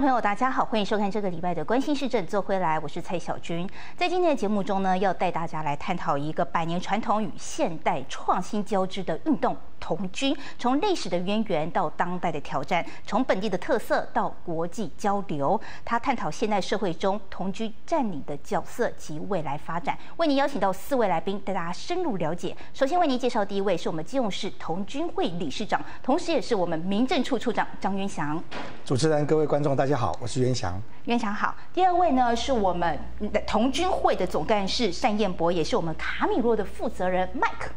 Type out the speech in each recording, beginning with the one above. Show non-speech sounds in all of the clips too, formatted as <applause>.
朋友，大家好，欢迎收看这个礼拜的《关心市政》，做回来，我是蔡小军。在今天的节目中呢，要带大家来探讨一个百年传统与现代创新交织的运动——童军。从历史的渊源到当代的挑战，从本地的特色到国际交流，他探讨现代社会中同居占领的角色及未来发展。为您邀请到四位来宾，带大家深入了解。首先为您介绍第一位是我们基隆市同军会理事长，同时也是我们民政处处长张云祥。主持人，各位观众。大家好，我是袁祥。袁祥好。第二位呢，是我们同军会的总干事单彦博，也是我们卡米洛的负责人 Mike。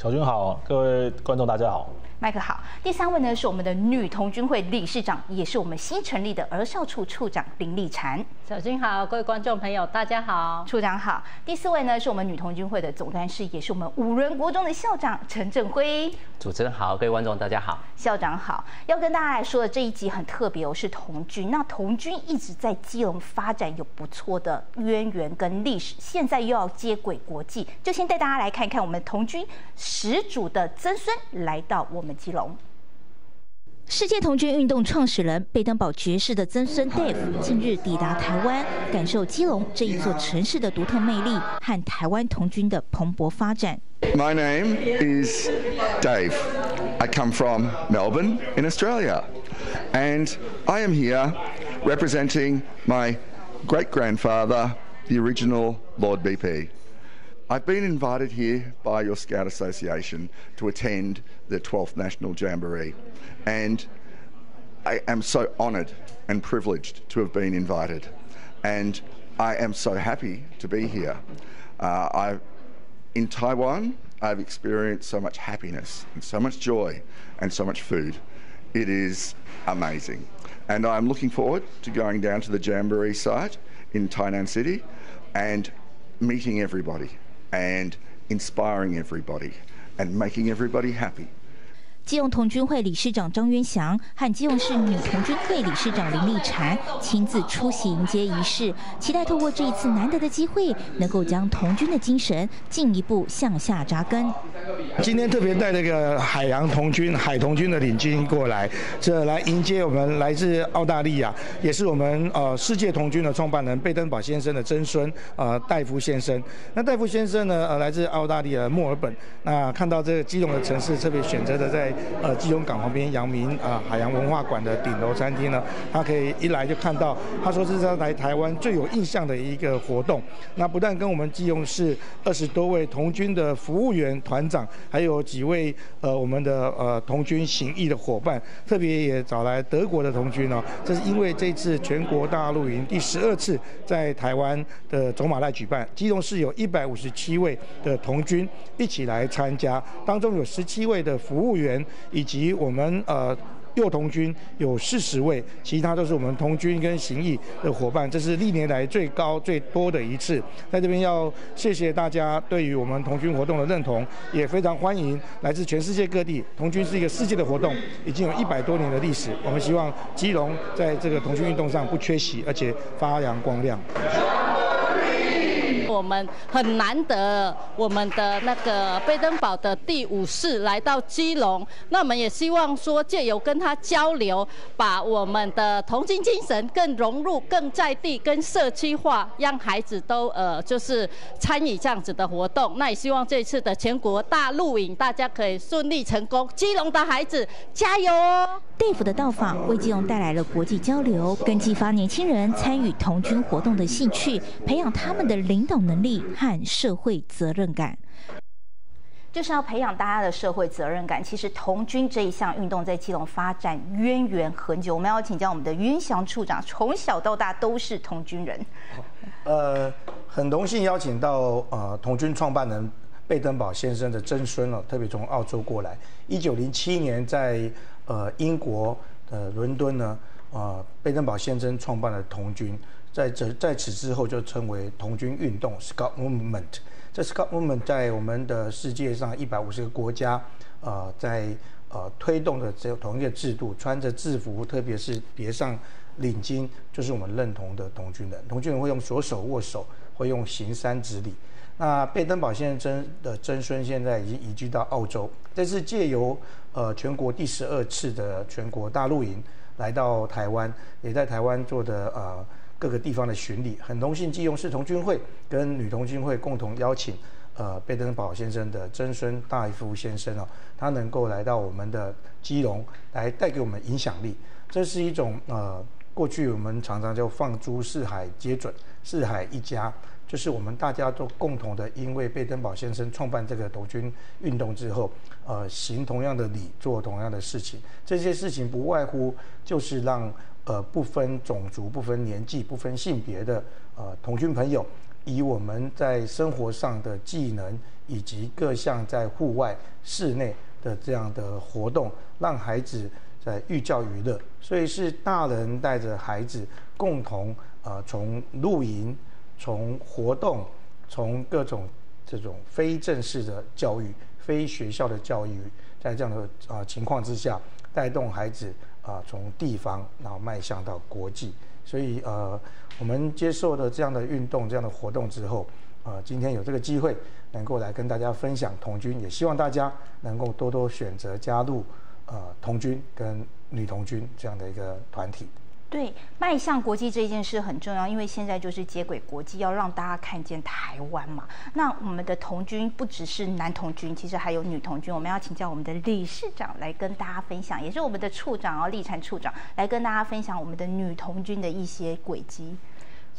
小军好，各位观众大家好。麦克好，第三位呢是我们的女童军会理事长，也是我们新成立的儿少处处长林立婵。小军好，各位观众朋友大家好，处长好。第四位呢是我们女童军会的总干事，也是我们五人国中的校长陈振辉。主持人好，各位观众大家好，校长好。要跟大家来说的这一集很特别哦，是童军。那童军一直在基隆发展有不错的渊源跟历史，现在又要接轨国际，就先带大家来看一看我们童军始祖的曾孙来到我们。基隆世界童军运动创始人贝登堡爵士的曾孙 Dave 近日抵达台湾，感受基隆这一座城市的独特魅力和台湾童军的蓬勃发展。My name is Dave. I come from Melbourne in Australia, and I am here representing my great grandfather, the original Lord BP. I've been invited here by your Scout Association to attend the 12th National Jamboree, and I am so honoured and privileged to have been invited, and I am so happy to be here. Uh, I, in Taiwan, I've experienced so much happiness and so much joy and so much food. It is amazing. And I'm looking forward to going down to the Jamboree site in Tainan City and meeting everybody and inspiring everybody and making everybody happy. 基隆童军会理事长张渊祥和基隆市女童军会理事长林丽婵亲自出席迎接仪式，期待透过这一次难得的机会，能够将童军的精神进一步向下扎根。今天特别带这个海洋童军、海童军的领军过来，这来迎接我们来自澳大利亚，也是我们呃世界童军的创办人贝登堡先生的曾孙呃戴夫先生。那戴夫先生呢呃来自澳大利亚墨尔本，那看到这个基隆的城市，特别选择的在。呃，基隆港旁边阳明啊海洋文化馆的顶楼餐厅呢，他可以一来就看到，他说这是他来台湾最有印象的一个活动。那不但跟我们基隆市二十多位童军的服务员团长，还有几位呃我们的呃童军行义的伙伴，特别也找来德国的童军哦。这是因为这次全国大陆营第十二次在台湾的走马来举办，基隆市有一百五十七位的童军一起来参加，当中有十七位的服务员。以及我们呃幼童军有四十位，其他都是我们童军跟行义的伙伴，这是历年来最高最多的一次。在这边要谢谢大家对于我们童军活动的认同，也非常欢迎来自全世界各地。童军是一个世界的活动，已经有一百多年的历史。我们希望基隆在这个童军运动上不缺席，而且发扬光亮。我们很难得，我们的那个贝登堡的第五世来到基隆，那我们也希望说借由跟他交流，把我们的童军精神更融入、更在地、更社区化，让孩子都呃就是参与这样子的活动。那也希望这次的全国大录影，大家可以顺利成功。基隆的孩子加油哦！大夫的到访为基隆带来了国际交流，更激发年轻人参与童军活动的兴趣，培养他们的领导。能力和社会责任感，就是要培养大家的社会责任感。其实童军这一项运动在基隆发展渊源很久。我们要请教我们的云翔处长，从小到大都是童军人。呃，很荣幸邀请到呃童军创办人贝登堡先生的曾孙哦，特别从澳洲过来。一九零七年在呃英国的伦敦呢，呃贝登堡先生创办了童军。在这在此之后就称为童军运动 （Scout Movement）。这 Scout Movement 在我们的世界上一百五十个国家，呃，在呃推动的这同一个制度，穿着制服，特别是别上领巾，就是我们认同的童军人。童军人会用左手握手，会用行三指礼。那贝登堡先生的曾孙现在已经移居到澳洲，这是借由呃全国第十二次的全国大陆营。来到台湾，也在台湾做的呃各个地方的巡礼。很荣幸，基隆市童军会跟女童军会共同邀请。呃，贝登堡先生的曾孙大夫先生哦，他能够来到我们的基隆，来带给我们影响力。这是一种呃，过去我们常常叫放诸四海皆准，四海一家，就是我们大家都共同的，因为贝登堡先生创办这个斗军运动之后，呃，行同样的礼，做同样的事情。这些事情不外乎就是让呃不分种族、不分年纪、不分性别的呃童军朋友。以我们在生活上的技能，以及各项在户外、室内的这样的活动，让孩子在寓教于乐。所以是大人带着孩子共同啊，从露营、从活动、从各种这种非正式的教育、非学校的教育，在这样的啊情况之下，带动孩子啊从地方然后迈向到国际。所以呃，我们接受了这样的运动、这样的活动之后，呃，今天有这个机会能够来跟大家分享童军，也希望大家能够多多选择加入呃童军跟女童军这样的一个团体。对，迈向国际这件事很重要，因为现在就是接轨国际，要让大家看见台湾嘛。那我们的童军不只是男童军，其实还有女童军。我们要请教我们的理事长来跟大家分享，也是我们的处长哦，立产处长来跟大家分享我们的女童军的一些轨迹。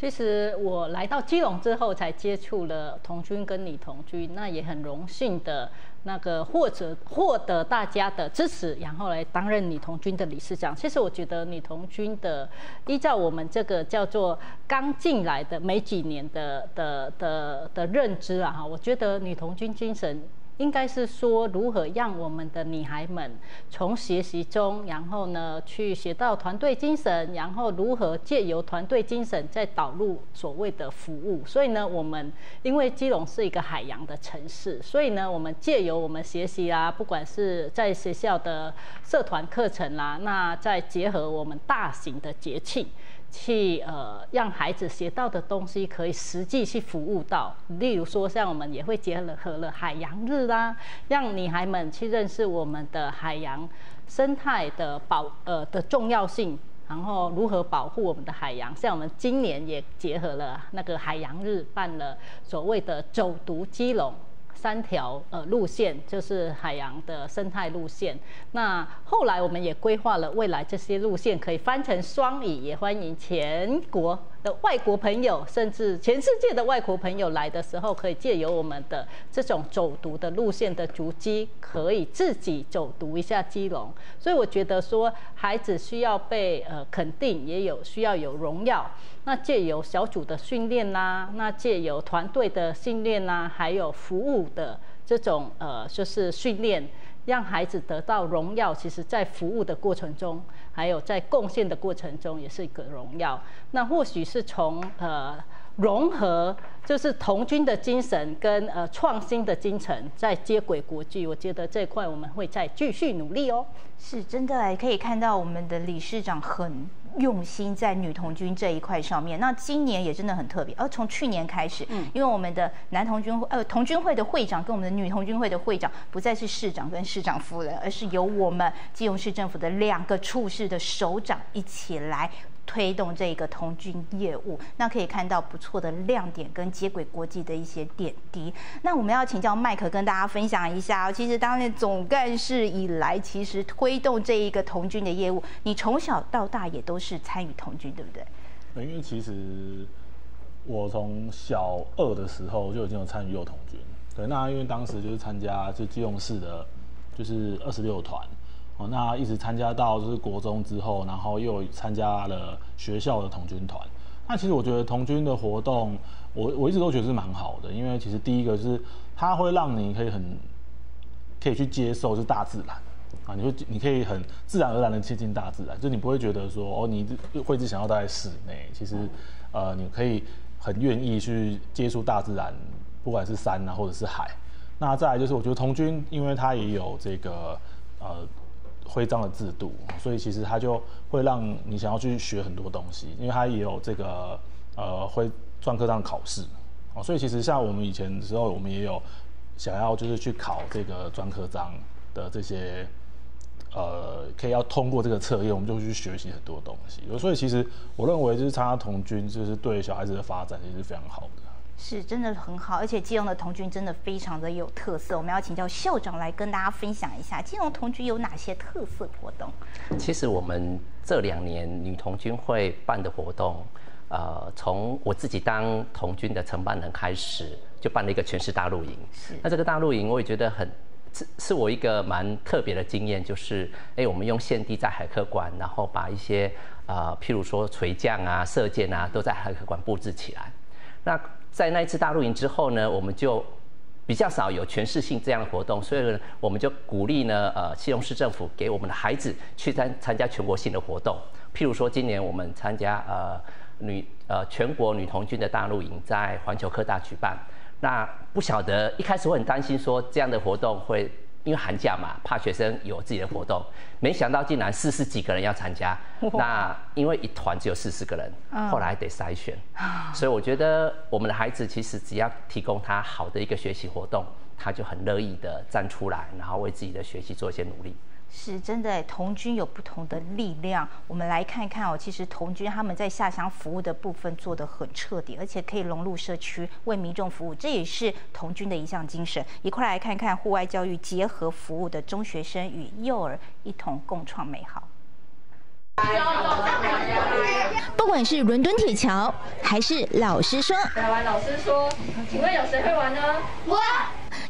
其实我来到基隆之后，才接触了童军跟女童军，那也很荣幸的，那个或者获得大家的支持，然后来担任女童军的理事长。其实我觉得女童军的，依照我们这个叫做刚进来的没几年的的的的认知啊，哈，我觉得女童军精神。应该是说，如何让我们的女孩们从学习中，然后呢，去学到团队精神，然后如何借由团队精神再导入所谓的服务。所以呢，我们因为基隆是一个海洋的城市，所以呢，我们借由我们学习啊，不管是在学校的社团课程啦，那再结合我们大型的节庆。去呃，让孩子学到的东西可以实际去服务到，例如说，像我们也会结合了海洋日啦，让女孩们去认识我们的海洋生态的保呃的重要性，然后如何保护我们的海洋。像我们今年也结合了那个海洋日，办了所谓的走读基隆。三条呃路线就是海洋的生态路线。那后来我们也规划了未来这些路线可以翻成双语，也欢迎全国的外国朋友，甚至全世界的外国朋友来的时候，可以借由我们的这种走读的路线的足迹，可以自己走读一下基隆。所以我觉得说，孩子需要被呃肯定，也有需要有荣耀。那借由小组的训练啦，那借由团队的训练啦，还有服务的这种呃，就是训练，让孩子得到荣耀。其实，在服务的过程中，还有在贡献的过程中，也是一个荣耀。那或许是从呃融合，就是童军的精神跟呃创新的精神，在接轨国际。我觉得这块我们会再继续努力哦。是真的，可以看到我们的理事长很。用心在女童军这一块上面，那今年也真的很特别。而从去年开始，嗯，因为我们的男童军会呃童军会的会长跟我们的女童军会的会长不再是市长跟市长夫人，而是由我们基隆市政府的两个处室的首长一起来。推动这个童军业务，那可以看到不错的亮点跟接轨国际的一些点滴。那我们要请教麦克跟大家分享一下，其实当年总干事以来，其实推动这一个童军的业务，你从小到大也都是参与童军，对不对？因为其实我从小二的时候就已经有参与幼童军，对，那因为当时就是参加就基隆市的，就是二十六团。那一直参加到就是国中之后，然后又参加了学校的童军团。那其实我觉得童军的活动，我我一直都觉得是蛮好的，因为其实第一个是它会让你可以很可以去接受是大自然啊，你会你可以很自然而然的接近大自然，就你不会觉得说哦你会只想要待在室内，其实呃你可以很愿意去接触大自然，不管是山啊或者是海。那再来就是我觉得童军，因为它也有这个呃。徽章的制度，所以其实它就会让你想要去学很多东西，因为它也有这个呃会专科章考试哦，所以其实像我们以前的时候，我们也有想要就是去考这个专科章的这些呃，可以要通过这个测验，我们就会去学习很多东西。所以其实我认为就是参加童军，就是对小孩子的发展也是非常好的。是真的很好，而且基隆的童军真的非常的有特色。我们要请教校长来跟大家分享一下，基隆童军有哪些特色活动？其实我们这两年女童军会办的活动，呃，从我自己当童军的承办人开始，就办了一个全市大露营。是。那这个大露营，我也觉得很是是我一个蛮特别的经验，就是哎，我们用现地在海科馆，然后把一些呃，譬如说垂降啊、射箭啊，都在海科馆布置起来。那在那一次大露营之后呢，我们就比较少有全市性这样的活动，所以呢，我们就鼓励呢，呃，西隆市政府给我们的孩子去参参加全国性的活动。譬如说，今年我们参加呃女呃全国女童军的大露营，在环球科大举办。那不晓得一开始我很担心说这样的活动会。因为寒假嘛，怕学生有自己的活动，没想到竟然四十几个人要参加。那因为一团只有四十个人，后来得筛选。所以我觉得我们的孩子其实只要提供他好的一个学习活动，他就很乐意的站出来，然后为自己的学习做一些努力。是真的，童军有不同的力量。我们来看看哦，其实童军他们在下乡服务的部分做得很彻底，而且可以融入社区，为民众服务，这也是童军的一项精神。一块来看看户外教育结合服务的中学生与幼儿一同共创美好。不管是伦敦铁桥，还是老师说，来玩老师说，请问有谁会玩呢？我。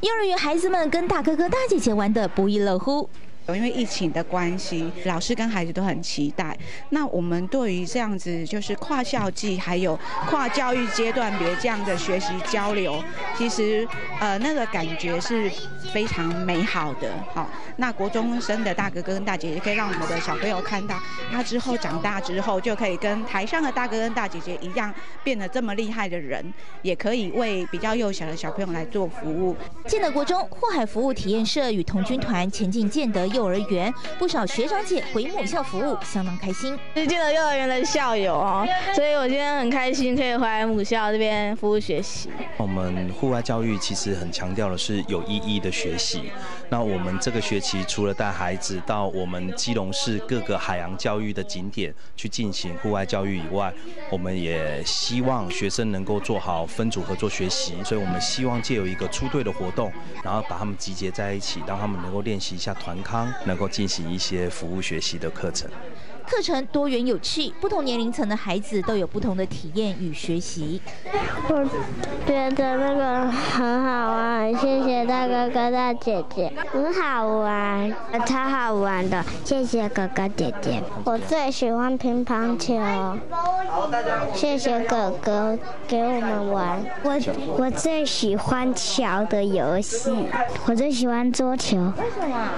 幼儿园孩子们跟大哥哥大姐姐玩的不亦乐乎。因为疫情的关系，老师跟孩子都很期待。那我们对于这样子就是跨校际还有跨教育阶段别这样的学习交流，其实呃那个感觉是非常美好的。好，那国中生的大哥哥跟大姐姐可以让我们的小朋友看到，他之后长大之后就可以跟台上的大哥跟大姐姐一样，变得这么厉害的人，也可以为比较幼小的小朋友来做服务。建德国中祸海服务体验社与童军团前进建德幼。儿园不少学长姐回母校服务，相当开心。是进了幼儿园的校友哦，所以我今天很开心可以回来母校这边服务学习。我们户外教育其实很强调的是有意义的学习。那我们这个学期除了带孩子到我们基隆市各个海洋教育的景点去进行户外教育以外，我们也希望学生能够做好分组合作学习。所以我们希望借有一个出队的活动，然后把他们集结在一起，让他们能够练习一下团康。能够进行一些服务学习的课程。课程多元有趣，不同年龄层的孩子都有不同的体验与学习。我觉得那个很好玩，谢谢大哥哥大姐姐，很好玩，超好玩的，谢谢哥哥姐姐。我最喜欢乒乓球，谢谢哥哥给我们玩。我我最喜欢桥的游戏，我最喜欢桌球。为什么？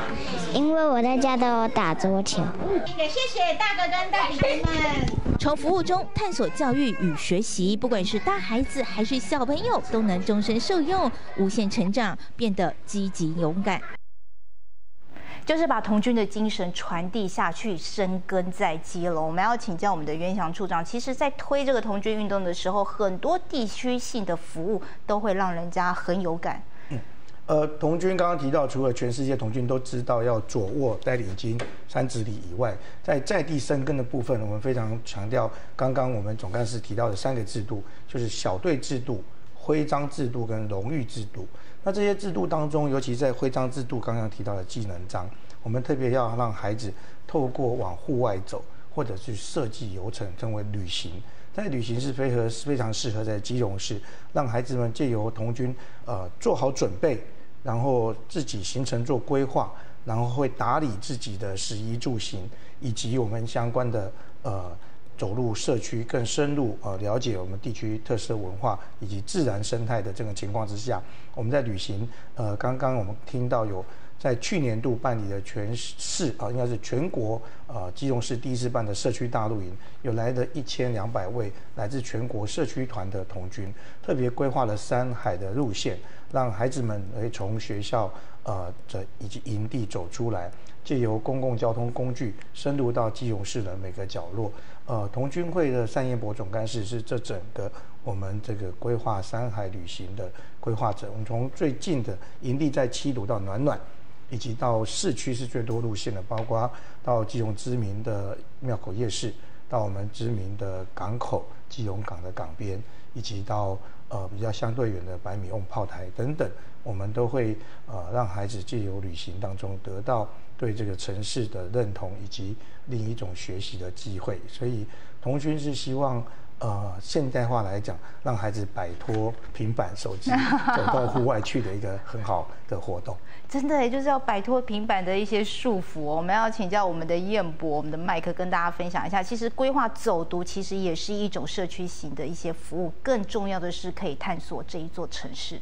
因为我在家都有打桌球。谢谢。大哥跟大们，从服务中探索教育与学习，不管是大孩子还是小朋友，都能终身受用，无限成长，变得积极勇敢。就是把童军的精神传递下去，生根在基隆。我们要请教我们的袁翔处长，其实，在推这个童军运动的时候，很多地区性的服务都会让人家很有感。呃，童军刚刚提到，除了全世界童军都知道要左握带领巾三指礼以外，在在地生根的部分，我们非常强调刚刚我们总干事提到的三个制度，就是小队制度、徽章制度跟荣誉制度。那这些制度当中，尤其在徽章制度刚刚提到的技能章，我们特别要让孩子透过往户外走，或者去设计游程，称为旅行。在旅行是非常非常适合在基隆市，让孩子们借由童军呃做好准备。然后自己行程做规划，然后会打理自己的食衣住行，以及我们相关的呃走入社区更深入呃了解我们地区特色文化以及自然生态的这个情况之下，我们在旅行呃刚刚我们听到有在去年度办理的全市啊应该是全国呃基隆市第一次办的社区大露营，有来的一千两百位来自全国社区团的童军，特别规划了山海的路线。让孩子们可以从学校呃这以及营地走出来，借由公共交通工具深入到基隆市的每个角落。呃，童军会的单彦博总干事是这整个我们这个规划山海旅行的规划者。我们从最近的营地在七堵到暖暖，以及到市区是最多路线的，包括到基隆知名的庙口夜市，到我们知名的港口基隆港的港边，以及到呃比较相对远的百米瓮炮台等等，我们都会呃让孩子借由旅行当中得到对这个城市的认同，以及另一种学习的机会。所以童军是希望。呃，现代化来讲，让孩子摆脱平板手机，走到户外去的一个很好的活动。真的，就是要摆脱平板的一些束缚。我们要请教我们的燕博，我们的麦克，跟大家分享一下。其实规划走读，其实也是一种社区型的一些服务。更重要的是，可以探索这一座城市。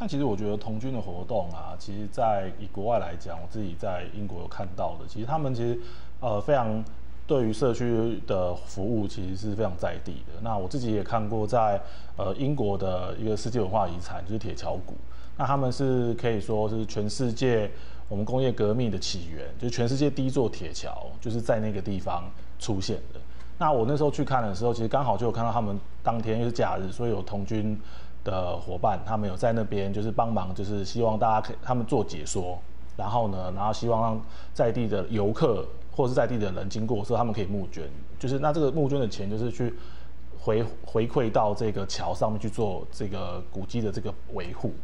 那其实我觉得童军的活动啊，其实在以国外来讲，我自己在英国有看到的，其实他们其实呃非常。对于社区的服务，其实是非常在地的。那我自己也看过，在呃英国的一个世界文化遗产，就是铁桥谷。那他们是可以说是全世界我们工业革命的起源，就是全世界第一座铁桥，就是在那个地方出现的。那我那时候去看的时候，其实刚好就有看到他们当天又是假日，所以有同军的伙伴，他们有在那边就是帮忙，就是希望大家可以他们做解说，然后呢，然后希望让在地的游客。或是在地的人经过时候，他们可以募捐，就是那这个募捐的钱就是去回回馈到这个桥上面去做这个古迹的这个维护。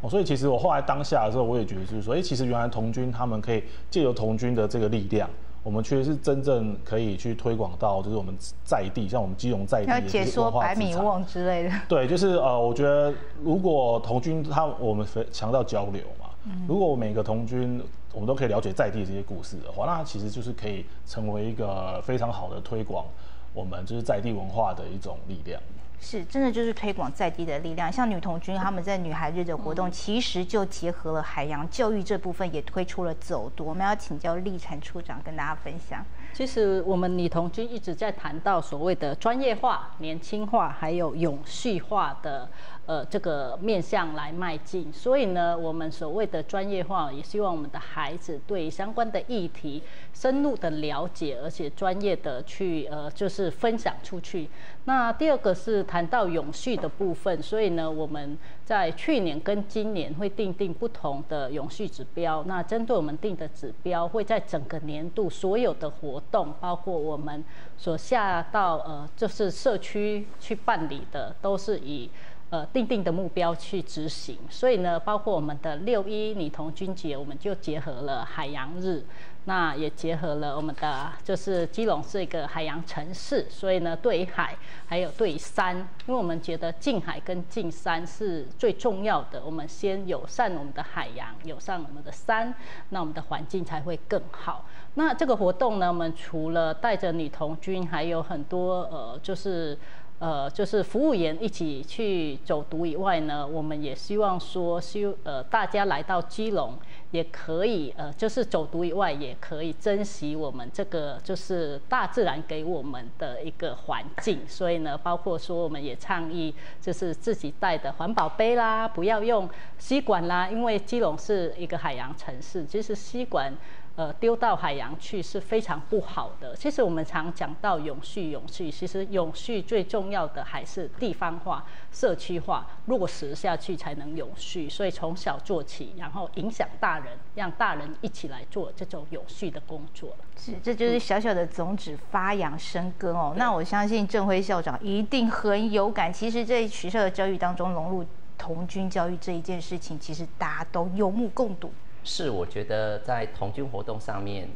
哦，所以其实我后来当下的时候，我也觉得就是说，哎，其实原来童军他们可以借由童军的这个力量，我们确实是真正可以去推广到就是我们在地，像我们基隆在地要解说百米瓮之类的。对，就是呃，我觉得如果童军他我们强调交流嘛，如果每个童军。我们都可以了解在地这些故事的话，那其实就是可以成为一个非常好的推广我们就是在地文化的一种力量。是，真的就是推广在地的力量。像女童军他们在女孩日的活动，其实就结合了海洋教育这部分，也推出了走读。我们要请教立产处长跟大家分享。其实我们女童军一直在谈到所谓的专业化、年轻化，还有永续化的。呃，这个面向来迈进，所以呢，我们所谓的专业化，也希望我们的孩子对相关的议题深入的了解，而且专业的去呃，就是分享出去。那第二个是谈到永续的部分，所以呢，我们在去年跟今年会定定不同的永续指标。那针对我们定的指标，会在整个年度所有的活动，包括我们所下到呃，就是社区去办理的，都是以。呃，定定的目标去执行，所以呢，包括我们的六一女童军节，我们就结合了海洋日，那也结合了我们的就是基隆是一个海洋城市，所以呢，对海还有对山，因为我们觉得近海跟近山是最重要的，我们先友善我们的海洋，友善我们的山，那我们的环境才会更好。那这个活动呢，我们除了带着女童军，还有很多呃，就是。呃，就是服务员一起去走读以外呢，我们也希望说，希呃大家来到基隆也可以呃，就是走读以外也可以珍惜我们这个就是大自然给我们的一个环境。所以呢，包括说我们也倡议，就是自己带的环保杯啦，不要用吸管啦，因为基隆是一个海洋城市，其实吸管。呃，丢到海洋去是非常不好的。其实我们常讲到永续，永续，其实永续最重要的还是地方化、社区化落实下去才能永续。所以从小做起，然后影响大人，让大人一起来做这种永续的工作。是，这就是小小的种子发扬生根哦。那我相信郑辉校长一定很有感。其实，在学校的教育当中融入童军教育这一件事情，其实大家都有目共睹。是，我觉得在童军活动上面，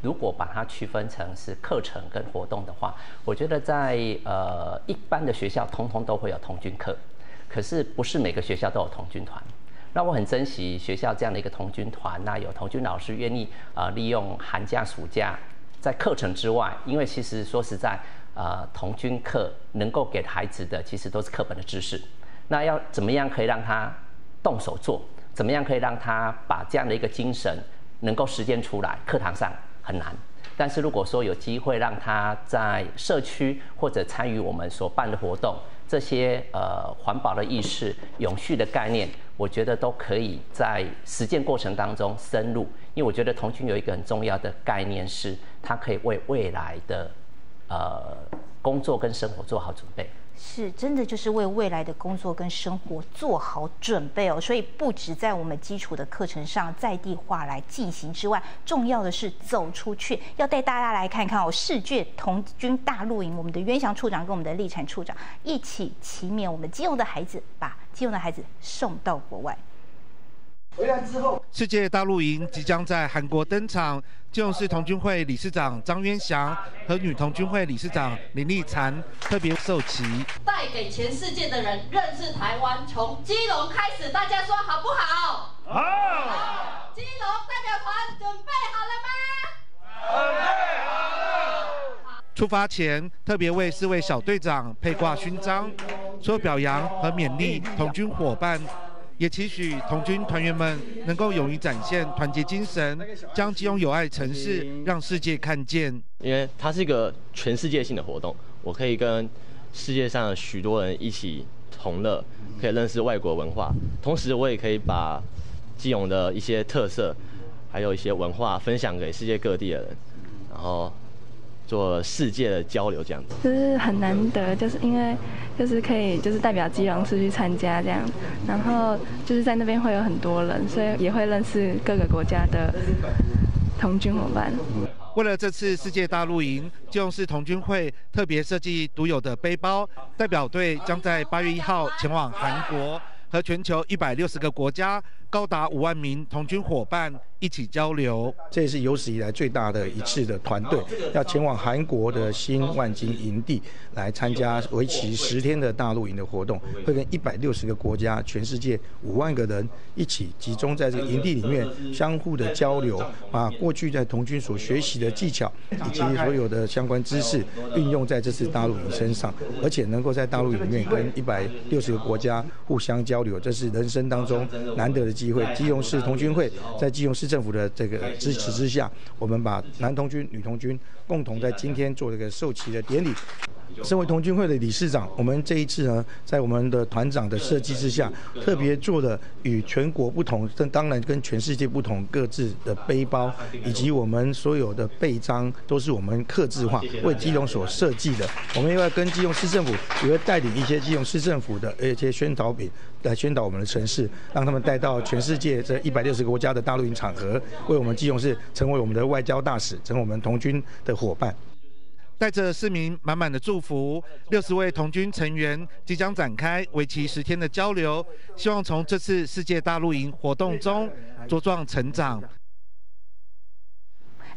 如果把它区分成是课程跟活动的话，我觉得在呃一般的学校，通通都会有童军课，可是不是每个学校都有童军团。那我很珍惜学校这样的一个童军团，那有童军老师愿意啊利用寒假暑假在课程之外，因为其实说实在，呃童军课能够给孩子的其实都是课本的知识，那要怎么样可以让他动手做？怎么样可以让他把这样的一个精神能够实践出来？课堂上很难，但是如果说有机会让他在社区或者参与我们所办的活动，这些呃环保的意识、永续的概念，我觉得都可以在实践过程当中深入。因为我觉得童军有一个很重要的概念是，它可以为未来的呃工作跟生活做好准备。是真的，就是为未来的工作跟生活做好准备哦。所以不止在我们基础的课程上在地化来进行之外，重要的是走出去，要带大家来看看哦，世界童军大露营。我们的渊祥处长跟我们的立产处长一起祈勉我们基隆的孩子，把基隆的孩子送到国外。回来之后，世界大露营即将在韩国登场。基隆市童军会理事长张渊祥和女童军会理事长林丽婵特别受旗，带给全世界的人认识台湾。从基隆开始，大家说好不好？好。基隆代表团准备好了吗？准备好了。出发前，特别为四位小队长配挂勋章，说表扬和勉励童军伙伴。也期许童军团员们能够勇于展现团结精神，将基隆友爱城市让世界看见。因为它是一个全世界性的活动，我可以跟世界上许多人一起同乐，可以认识外国文化，同时我也可以把基隆的一些特色，还有一些文化分享给世界各地的人，然后。做世界的交流这样子，就是很难得，就是因为就是可以就是代表基隆市去参加这样，然后就是在那边会有很多人，所以也会认识各个国家的童军伙伴。为了这次世界大露营，基隆市童军会特别设计独有的背包，代表队将在八月一号前往韩国。和全球一百六十个国家高达五万名同军伙伴一起交流，这也是有史以来最大的一次的团队，要前往韩国的新万金营地来参加为期十天的大陆营的活动，会跟一百六十个国家、全世界五万个人一起集中在这个营地里面，相互的交流，把过去在同军所学习的技巧以及所有的相关知识运用在这次大陆营身上，而且能够在大陆营里面跟一百六十个国家互相。交流，这是人生当中难得的机会。基隆市童军会在基隆市政府的这个支持之下，我们把男童军、女童军共同在今天做这个授旗的典礼。身为童军会的理事长，我们这一次呢，在我们的团长的设计之下，特别做了与全国不同，但当然跟全世界不同各自的背包，以及我们所有的背章都是我们刻字化为基隆所设计的。我们又要跟基隆市政府，也会带领一些基隆市政府的一些宣导品来宣导我们的城市，让他们带到全世界这一百六十个国家的大陆营场合，为我们基隆市成为我们的外交大使，成为我们童军的伙伴。带着市民满满的祝福，六十位童军成员即将展开为期十天的交流，希望从这次世界大陆营活动中茁壮成长。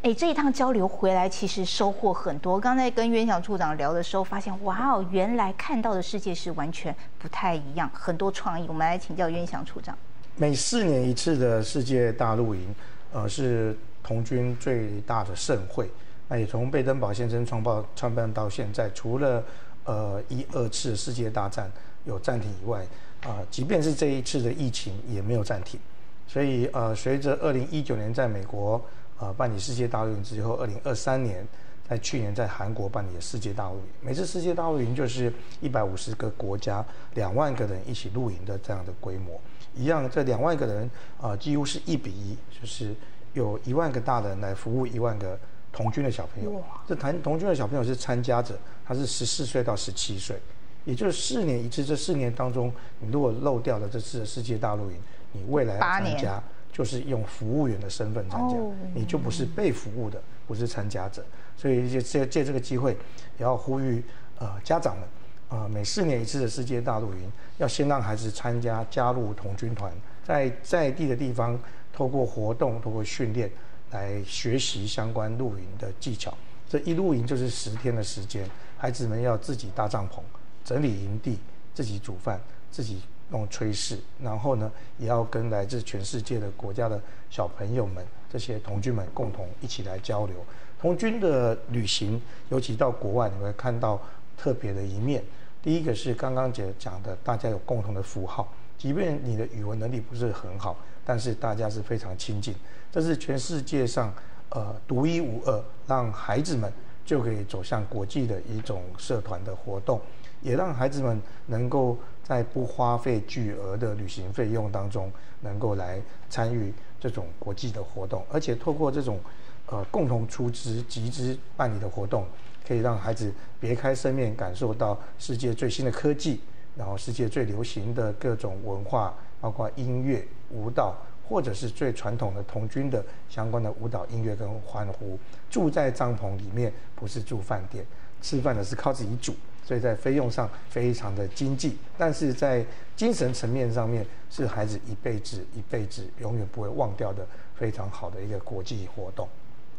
哎，这一趟交流回来，其实收获很多。刚才跟袁小处长聊的时候，发现哇哦，原来看到的世界是完全不太一样，很多创意。我们来请教袁祥处长。每四年一次的世界大陆营，呃，是童军最大的盛会。那也从贝登堡先生创办创办到现在，除了呃一二次世界大战有暂停以外，啊，即便是这一次的疫情也没有暂停。所以呃，随着二零一九年在美国呃办理世界大陆营之后，二零二三年在去年在韩国办理的世界大陆营，每次世界大陆营就是一百五十个国家两万个人一起露营的这样的规模，一样这两万个人啊几乎是一比一，就是有一万个大人来服务一万个。童军的小朋友，这谈童军的小朋友是参加者，他是十四岁到十七岁，也就是四年一次。这四年当中，你如果漏掉了这次的世界大陆营，你未来参加就是用服务员的身份参加，你就不是被服务的，不是参加者。所以借借借这个机会，也要呼吁呃家长们，呃每四年一次的世界大陆营，要先让孩子参加加入童军团，在在地的地方，透过活动，透过训练。来学习相关露营的技巧，这一露营就是十天的时间，孩子们要自己搭帐篷、整理营地、自己煮饭、自己弄炊事，然后呢，也要跟来自全世界的国家的小朋友们、这些童军们共同一起来交流。童军的旅行，尤其到国外，你会看到特别的一面。第一个是刚刚姐讲的，大家有共同的符号，即便你的语文能力不是很好，但是大家是非常亲近。这是全世界上，呃，独一无二，让孩子们就可以走向国际的一种社团的活动，也让孩子们能够在不花费巨额的旅行费用当中，能够来参与这种国际的活动，而且透过这种，呃，共同出资集资办理的活动，可以让孩子别开生面，感受到世界最新的科技，然后世界最流行的各种文化，包括音乐、舞蹈，或者是最传统的童军的相关的舞蹈、音乐跟欢呼。住在帐篷里面，不是住饭店，吃饭的是靠自己煮。所以在费用上非常的经济，但是在精神层面上面是孩子一辈子一辈子永远不会忘掉的非常好的一个国际活动。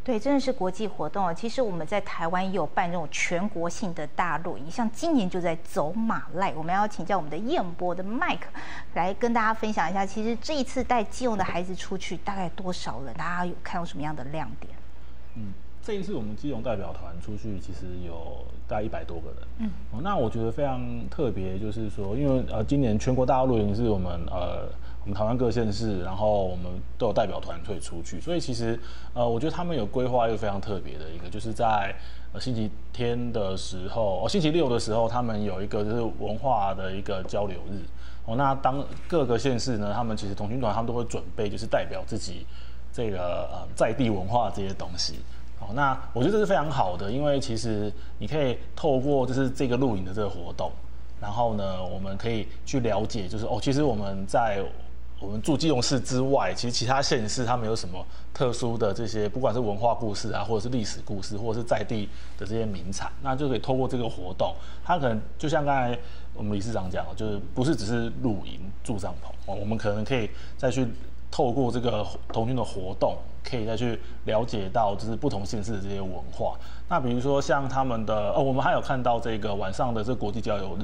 对，真的是国际活动啊！其实我们在台湾也有办这种全国性的大露营，像今年就在走马赖，我们要请教我们的燕波的麦克来跟大家分享一下，其实这一次带基隆的孩子出去大概多少人？大家有看到什么样的亮点？嗯。这一次我们基隆代表团出去，其实有大概一百多个人。嗯，哦，那我觉得非常特别，就是说，因为呃，今年全国大陆营是我们呃，我们台湾各县市，然后我们都有代表团队出去，所以其实呃，我觉得他们有规划一个非常特别的一个，就是在呃星期天的时候，哦，星期六的时候，他们有一个就是文化的一个交流日。哦，那当各个县市呢，他们其实同军团他们都会准备，就是代表自己这个呃在地文化这些东西。哦，那我觉得这是非常好的，因为其实你可以透过就是这个录影的这个活动，然后呢，我们可以去了解，就是哦，其实我们在我们住基隆市之外，其实其他县市他们有什么特殊的这些，不管是文化故事啊，或者是历史故事，或者是在地的这些名产，那就可以透过这个活动，它可能就像刚才我们理事长讲，就是不是只是露营住帐篷，哦，我们可能可以再去。透过这个同军的活动，可以再去了解到就是不同县市的这些文化。那比如说像他们的哦，我们还有看到这个晚上的这国际交流日，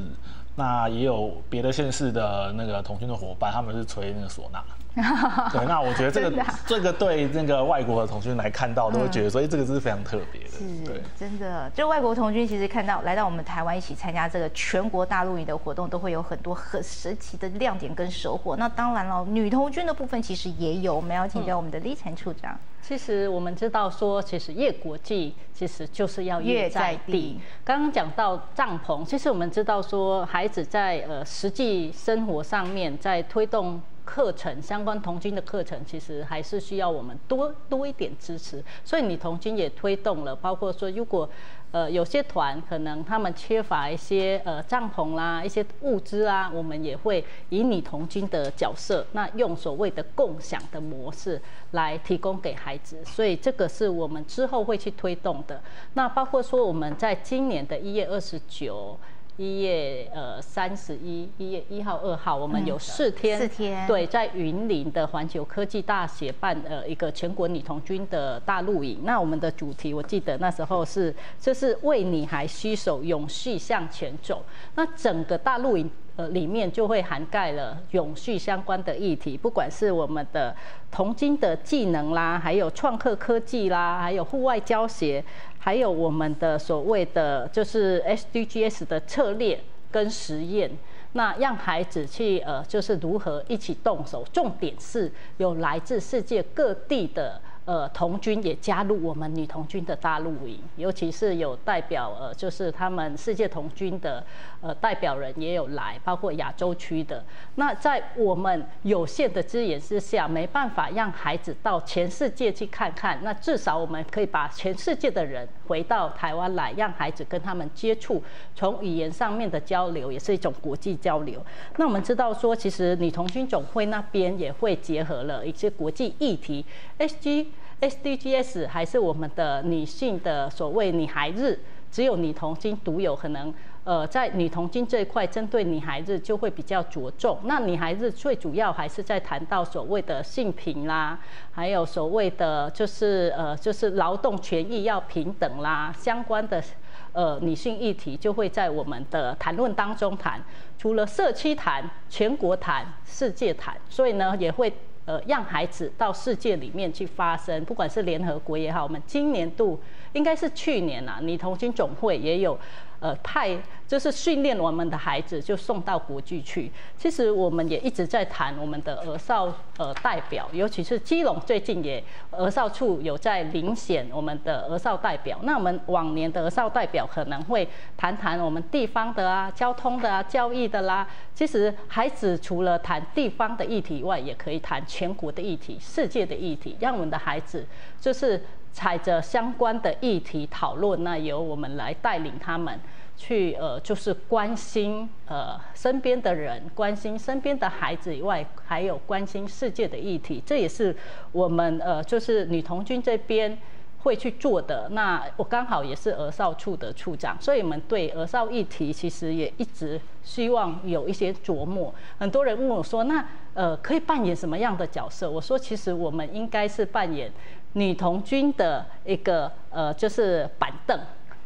那也有别的县市的那个同军的伙伴，他们是吹那个唢呐。<laughs> 对，那我觉得这个这个对那个外国的同军来看到，都会觉得所以这个是非常特别的。是，真的，就外国同军其实看到来到我们台湾一起参加这个全国大陆营的活动，都会有很多很神奇的亮点跟收获。那当然了，女同军的部分其实也有，我们要请教我们的立成处长。其实我们知道说，其实越国际其实就是要越在地。刚刚讲到帐篷，其实我们知道说，孩子在呃实际生活上面在推动。课程相关童军的课程，其实还是需要我们多多一点支持。所以，你童军也推动了，包括说，如果呃有些团可能他们缺乏一些呃帐篷啦、一些物资啊，我们也会以你童军的角色，那用所谓的共享的模式来提供给孩子。所以，这个是我们之后会去推动的。那包括说，我们在今年的一月二十九。一月呃三十一，一月一号、二号，我们有四天，四天，对，在云林的环球科技大学办呃一个全国女童军的大露营。那我们的主题，我记得那时候是，就是为女孩携手，永续向前走。那整个大露营。呃，里面就会涵盖了永续相关的议题，不管是我们的童军的技能啦，还有创客科技啦，还有户外教学，还有我们的所谓的就是 SDGs 的策略跟实验，那让孩子去呃，就是如何一起动手，重点是有来自世界各地的。呃，童军也加入我们女童军的大陆营，尤其是有代表，呃，就是他们世界童军的呃代表人也有来，包括亚洲区的。那在我们有限的资源之下，没办法让孩子到全世界去看看。那至少我们可以把全世界的人回到台湾来，让孩子跟他们接触，从语言上面的交流也是一种国际交流。那我们知道说，其实女童军总会那边也会结合了一些国际议题，SG。SDGs 还是我们的女性的所谓女孩日，只有女童军独有可能，呃，在女童军这一块，针对女孩子就会比较着重。那女孩子最主要还是在谈到所谓的性平啦，还有所谓的就是呃就是劳动权益要平等啦，相关的呃女性议题就会在我们的谈论当中谈。除了社区谈、全国谈、世界谈，所以呢也会。呃，让孩子到世界里面去发声，不管是联合国也好，我们今年度应该是去年呐，女童军总会也有。呃，派就是训练我们的孩子，就送到国际去。其实我们也一直在谈我们的儿少呃代表，尤其是基隆最近也儿少处有在遴选我们的儿少代表。那我们往年的儿少代表可能会谈谈我们地方的啊、交通的啊、教育的啦。其实孩子除了谈地方的议题外，也可以谈全国的议题、世界的议题，让我们的孩子就是。踩着相关的议题讨论，那由我们来带领他们去呃，就是关心呃身边的人，关心身边的孩子以外，还有关心世界的议题。这也是我们呃，就是女童军这边会去做的。那我刚好也是儿少处的处长，所以我们对儿少议题其实也一直希望有一些琢磨。很多人问我说，那呃可以扮演什么样的角色？我说，其实我们应该是扮演。女童军的一个呃，就是板凳，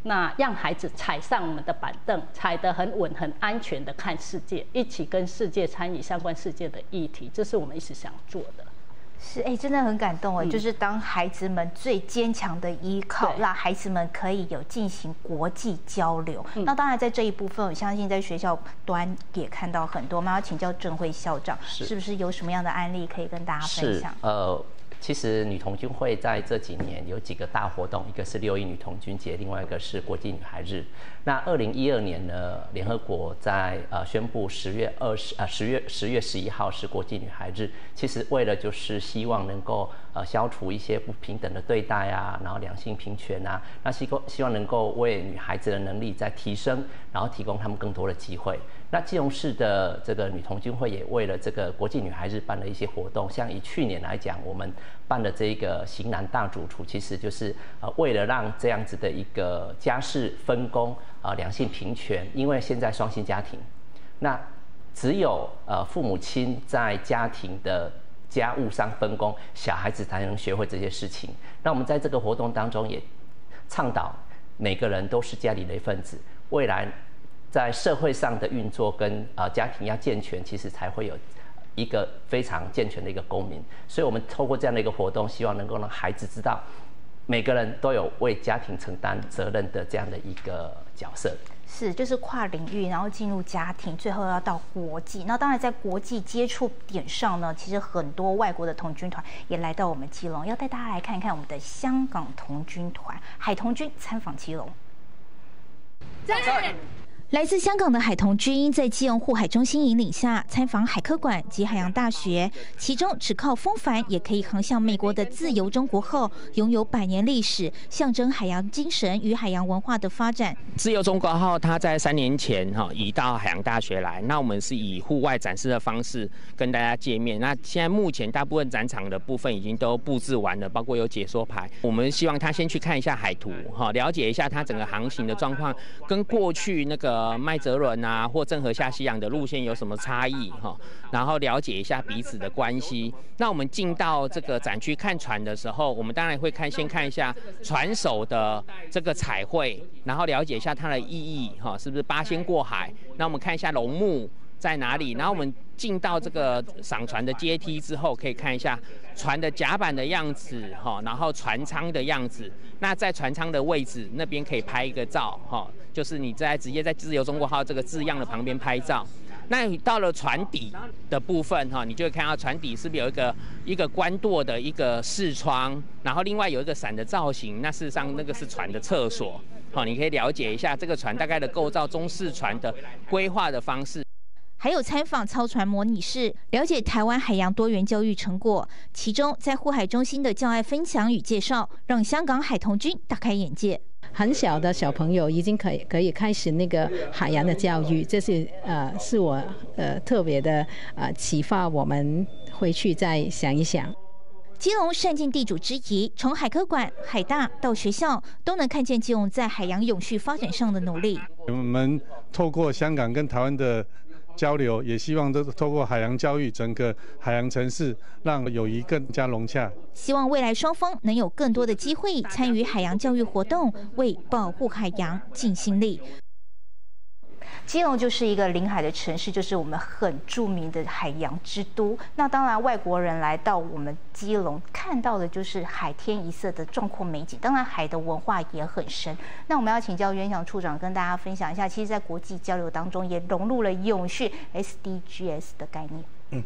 那让孩子踩上我们的板凳，踩得很稳、很安全的看世界，一起跟世界参与相关世界的议题，这是我们一直想做的。是，哎，真的很感动哎，就是当孩子们最坚强的依靠，让孩子们可以有进行国际交流。那当然，在这一部分，我相信在学校端也看到很多。我们要请教郑慧校长，是不是有什么样的案例可以跟大家分享？呃。其实女童军会在这几年有几个大活动，一个是六一女童军节，另外一个是国际女孩日。那二零一二年呢，联合国在呃宣布十月二十呃十月十月十一号是国际女孩日。其实为了就是希望能够呃消除一些不平等的对待啊，然后两性平权啊，那希希望能够为女孩子的能力在提升，然后提供她们更多的机会。那基隆市的这个女童军会也为了这个国际女孩日办了一些活动，像以去年来讲，我们办的这个型男大主厨，其实就是呃为了让这样子的一个家事分工啊两性平权，因为现在双薪家庭，那只有呃父母亲在家庭的家务上分工，小孩子才能学会这些事情。那我们在这个活动当中也倡导每个人都是家里的一份子，未来。在社会上的运作跟啊家庭要健全，其实才会有一个非常健全的一个公民。所以，我们透过这样的一个活动，希望能够让孩子知道，每个人都有为家庭承担责任的这样的一个角色。是，就是跨领域，然后进入家庭，最后要到国际。那当然，在国际接触点上呢，其实很多外国的童军团也来到我们基隆，要带大家来看一看我们的香港童军团海童军参访基隆。在。来自香港的海童军在基隆护海中心引领下参访海科馆及海洋大学，其中只靠风帆也可以航向美国的自由中国号，拥有百年历史，象征海洋精神与海洋文化的发展。自由中国号它在三年前哈移到海洋大学来，那我们是以户外展示的方式跟大家见面。那现在目前大部分展场的部分已经都布置完了，包括有解说牌。我们希望他先去看一下海图哈，了解一下它整个航行的状况，跟过去那个。呃，麦哲伦啊，或郑和下西洋的路线有什么差异哈？然后了解一下彼此的关系。那我们进到这个展区看船的时候，我们当然会看，先看一下船首的这个彩绘，然后了解一下它的意义哈，是不是八仙过海？那我们看一下龙目。在哪里？然后我们进到这个赏船的阶梯之后，可以看一下船的甲板的样子，哈，然后船舱的样子。那在船舱的位置那边可以拍一个照，哈，就是你在直接在自由中国号这个字样的旁边拍照。那你到了船底的部分，哈，你就会看到船底是不是有一个一个关舵的一个视窗，然后另外有一个伞的造型。那事实上那个是船的厕所，好，你可以了解一下这个船大概的构造，中式船的规划的方式。还有参访操船模拟室，了解台湾海洋多元教育成果。其中，在护海中心的教爱分享与介绍，让香港海童军大开眼界。很小的小朋友已经可以可以开始那个海洋的教育，这是呃是我呃特别的呃启发，我们回去再想一想。基隆善尽地主之谊，从海科馆、海大到学校，都能看见基隆在海洋永续发展上的努力。我们透过香港跟台湾的。交流也希望都透过海洋教育，整个海洋城市让友谊更加融洽。希望未来双方能有更多的机会参与海洋教育活动，为保护海洋尽心力。基隆就是一个临海的城市，就是我们很著名的海洋之都。那当然，外国人来到我们基隆，看到的就是海天一色的壮阔美景。当然，海的文化也很深。那我们要请教袁翔处长跟大家分享一下，其实，在国际交流当中，也融入了永续 SDGs 的概念。嗯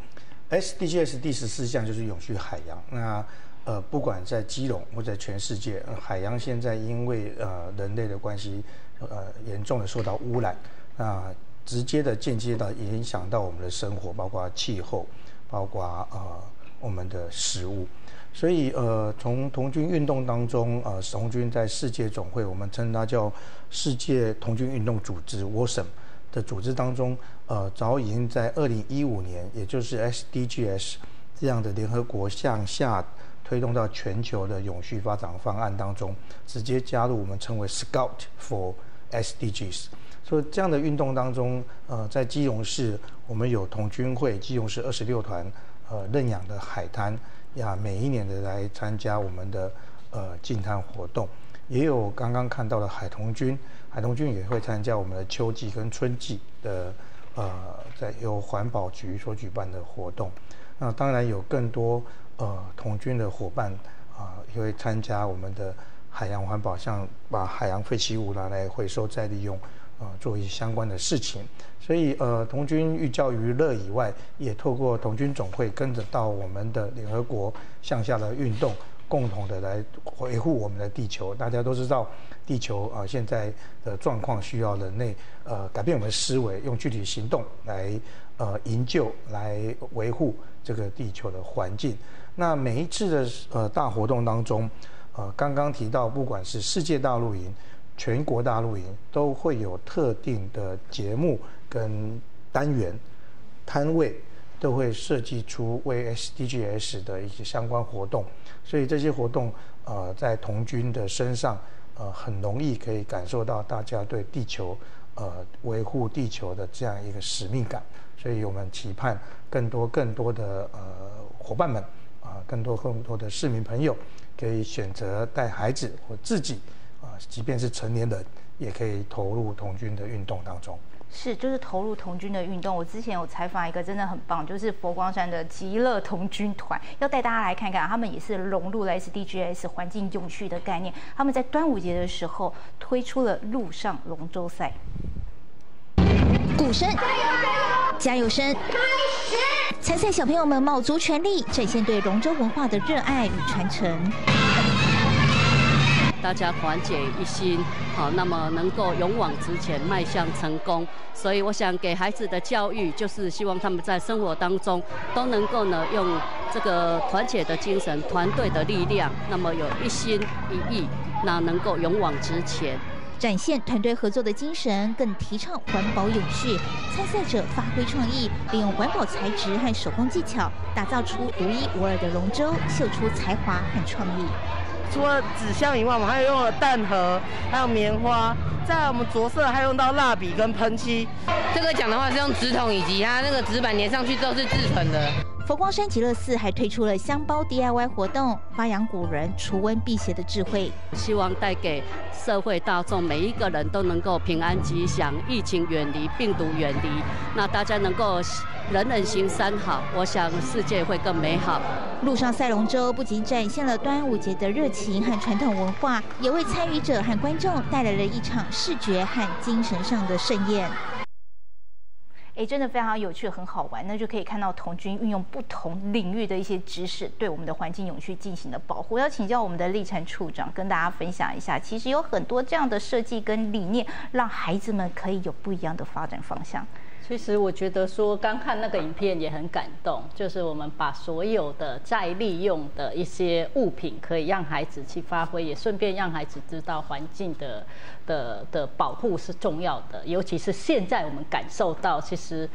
，SDGs 第十四项就是永续海洋。那呃，不管在基隆或者全世界，海洋现在因为呃人类的关系，呃严重的受到污染。那直接的、间接的影响到我们的生活，包括气候，包括呃我们的食物。所以，呃，从童军运动当中，呃，童军在世界总会，我们称它叫世界童军运动组织 （WOSM） 的组织当中，呃，早已经在二零一五年，也就是 SDGs 这样的联合国向下推动到全球的永续发展方案当中，直接加入我们称为 Scout for SDGs。说这样的运动当中，呃，在基隆市，我们有童军会基隆市二十六团，呃，认养的海滩。呀，每一年的来参加我们的呃净滩活动，也有刚刚看到的海童军，海童军也会参加我们的秋季跟春季的呃，在由环保局所举办的活动。那当然有更多呃童军的伙伴啊，也会参加我们的海洋环保，像把海洋废弃物拿来回收再利用。呃，做一些相关的事情，所以呃，童军寓教于乐以外，也透过童军总会跟着到我们的联合国向下的运动，共同的来维护我们的地球。大家都知道，地球啊现在的状况需要人类呃改变我们的思维，用具体行动来呃营救、来维护这个地球的环境。那每一次的呃大活动当中，呃刚刚提到，不管是世界大陆营。全国大陆营都会有特定的节目跟单元摊位，都会设计出为 SDGs 的一些相关活动，所以这些活动呃在童军的身上呃很容易可以感受到大家对地球呃维护地球的这样一个使命感，所以我们期盼更多更多的呃伙伴们啊更多更多的市民朋友可以选择带孩子或自己。即便是成年人，也可以投入童军的运动当中。是，就是投入童军的运动。我之前有采访一个真的很棒，就是佛光山的极乐童军团，要带大家来看看，他们也是融入了 SDGs 环境永续的概念。他们在端午节的时候推出了陆上龙舟赛。鼓声，加油声，参赛小朋友们卯足全力，展现对龙舟文化的热爱与传承。大家团结一心，好，那么能够勇往直前，迈向成功。所以，我想给孩子的教育，就是希望他们在生活当中都能够呢，用这个团结的精神、团队的力量，那么有一心一意，那能够勇往直前，展现团队合作的精神，更提倡环保永续。参赛者发挥创意，利用环保材质和手工技巧，打造出独一无二的龙舟，秀出才华和创意。除了纸箱以外，我们还有用了蛋盒，还有棉花，在我们着色还用到蜡笔跟喷漆。这个奖的话是用纸筒以及它那个纸板粘上去之后是制成的。佛光山极乐寺还推出了香包 DIY 活动，发扬古人除瘟辟邪的智慧，希望带给社会大众每一个人都能够平安吉祥，疫情远离，病毒远离，那大家能够人人行三好，我想世界会更美好。路上赛龙舟不仅展现了端午节的热情和传统文化，也为参与者和观众带来了一场视觉和精神上的盛宴。哎，真的非常有趣，很好玩，那就可以看到童军运用不同领域的一些知识，对我们的环境永续进行了保护。要请教我们的立成处长，跟大家分享一下，其实有很多这样的设计跟理念，让孩子们可以有不一样的发展方向。其实我觉得说，刚看那个影片也很感动，就是我们把所有的再利用的一些物品，可以让孩子去发挥，也顺便让孩子知道环境的的的保护是重要的。尤其是现在我们感受到，其实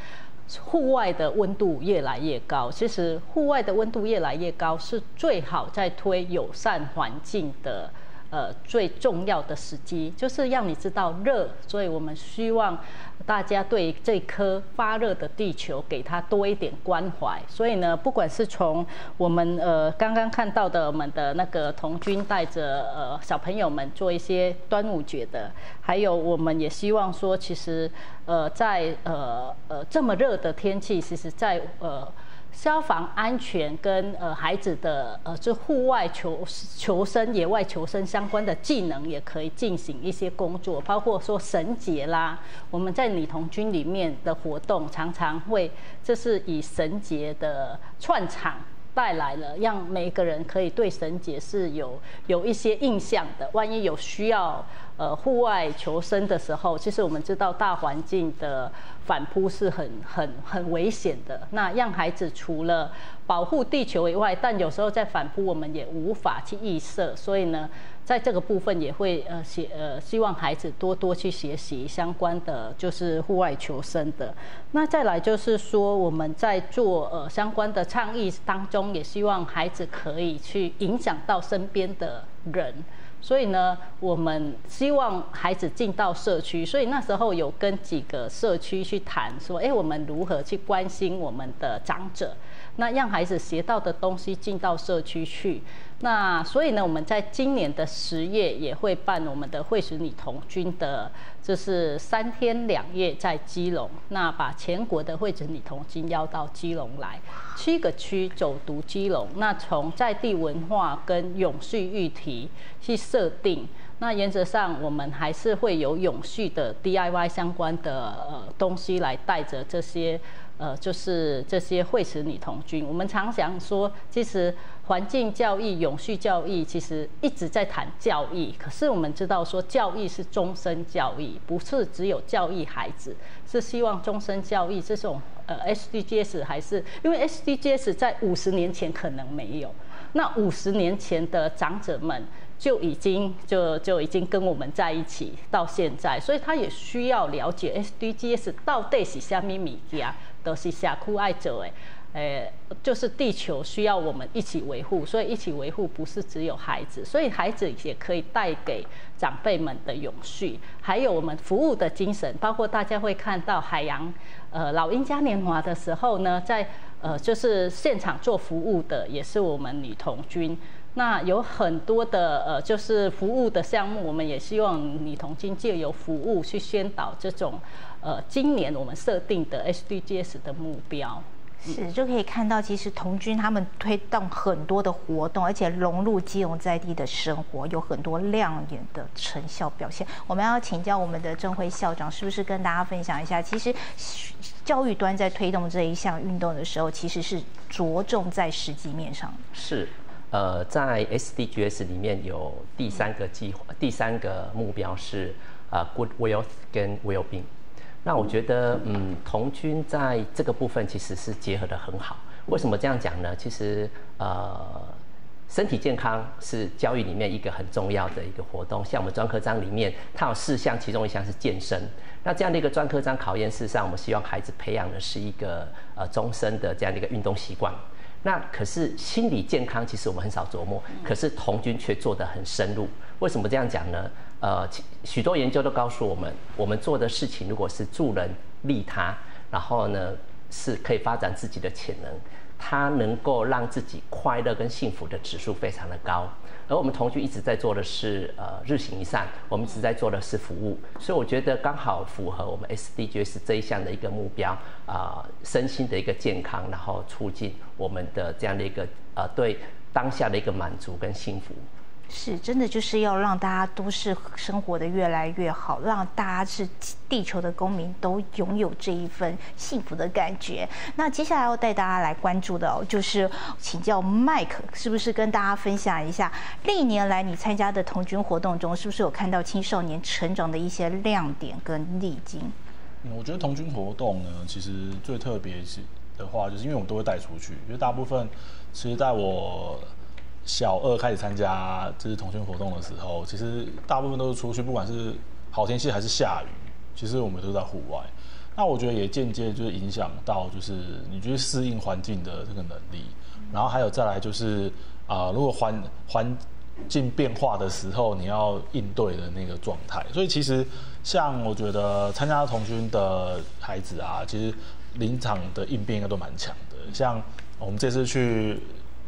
户外的温度越来越高，其实户外的温度越来越高，是最好在推友善环境的。呃，最重要的时机就是让你知道热，所以我们希望大家对这颗发热的地球给它多一点关怀。所以呢，不管是从我们呃刚刚看到的我们的那个童军带着呃小朋友们做一些端午节的，还有我们也希望说，其实呃在呃呃这么热的天气，其实在呃。消防安全跟呃孩子的呃就户外求求生、野外求生相关的技能，也可以进行一些工作，包括说绳结啦。我们在女童军里面的活动，常常会这是以绳结的串场。带来了，让每一个人可以对神节是有有一些印象的。万一有需要，呃，户外求生的时候，其实我们知道大环境的反扑是很很很危险的。那让孩子除了保护地球以外，但有时候在反扑，我们也无法去预设，所以呢。在这个部分也会呃写呃希望孩子多多去学习相关的就是户外求生的。那再来就是说我们在做呃相关的倡议当中，也希望孩子可以去影响到身边的人。所以呢，我们希望孩子进到社区，所以那时候有跟几个社区去谈说，哎，我们如何去关心我们的长者。那让孩子学到的东西进到社区去，那所以呢，我们在今年的十月也会办我们的会使女童军的，就是三天两夜在基隆，那把全国的会使女童军邀到基隆来，七个区走读基隆，那从在地文化跟永续议题去设定，那原则上我们还是会有永续的 DIY 相关的呃东西来带着这些。呃，就是这些会使女童军，我们常想说，其实环境教育、永续教育，其实一直在谈教育。可是我们知道说，教育是终身教育，不是只有教育孩子，是希望终身教育这种呃 SDGs 还是因为 SDGs 在五十年前可能没有，那五十年前的长者们。就已经就就已经跟我们在一起到现在，所以他也需要了解 SDGs 到底是虾米物件，都是社区爱做的，诶，就是地球需要我们一起维护，所以一起维护不是只有孩子，所以孩子也可以带给长辈们的永续，还有我们服务的精神，包括大家会看到海洋，呃，老鹰嘉年华的时候呢，在呃就是现场做服务的也是我们女童军。那有很多的呃，就是服务的项目，我们也希望女童军借由服务去宣导这种，呃，今年我们设定的 SDGs 的目标。是，就可以看到，其实童军他们推动很多的活动，而且融入基隆在地的生活，有很多亮眼的成效表现。我们要请教我们的郑辉校长，是不是跟大家分享一下？其实教育端在推动这一项运动的时候，其实是着重在实际面上。是。呃，在 SDGs 里面有第三个计划，第三个目标是啊，good wealth 跟 well-being。那我觉得，嗯，童军在这个部分其实是结合的很好。为什么这样讲呢？其实，呃，身体健康是教育里面一个很重要的一个活动。像我们专科章里面，它有四项，其中一项是健身。那这样的一个专科章考验，事实上我们希望孩子培养的是一个呃终身的这样的一个运动习惯。那可是心理健康，其实我们很少琢磨，可是童军却做得很深入。为什么这样讲呢？呃，许多研究都告诉我们，我们做的事情如果是助人利他，然后呢是可以发展自己的潜能，它能够让自己快乐跟幸福的指数非常的高。而我们同居一直在做的是呃日行一善，我们一直在做的是服务，所以我觉得刚好符合我们 SDGs 这一项的一个目标啊，身心的一个健康，然后促进我们的这样的一个呃对当下的一个满足跟幸福。是，真的就是要让大家都市生活的越来越好，让大家是地球的公民，都拥有这一份幸福的感觉。那接下来要带大家来关注的哦，就是请教 Mike，是不是跟大家分享一下历年来你参加的童军活动中，是不是有看到青少年成长的一些亮点跟历经？我觉得童军活动呢，其实最特别是的话，就是因为我们都会带出去，因为大部分其实在我。小二开始参加就是同学活动的时候，其实大部分都是出去，不管是好天气还是下雨，其实我们都在户外。那我觉得也间接就是影响到就是你去适应环境的这个能力，然后还有再来就是啊，如果环环境变化的时候，你要应对的那个状态。所以其实像我觉得参加童军的孩子啊，其实临场的应变应该都蛮强的。像我们这次去。